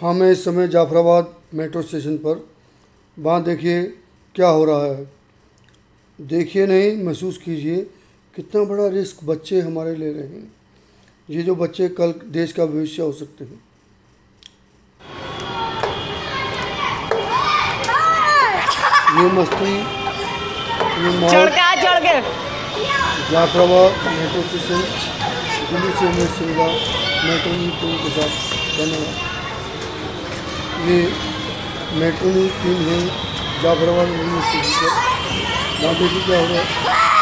हाँ मैं इस समय जाफराबाद मेट्रो स्टेशन पर। वहाँ देखिए क्या हो रहा है। देखिए नहीं महसूस कीजिए कितना बड़ा रिस्क बच्चे हमारे ले रहे हैं। ये जो बच्चे कल देश का भविष्य हो सकते हैं। ये मस्ती ये जाफराबाद मेट्रो स्टेशन दिल्ली से मेट्रो के साथ। धन्यवाद। ये मेट्रो न्यूज़ टीम है जाफराबाद स्टेशन पर वहाँ देखिए क्या हो रहा है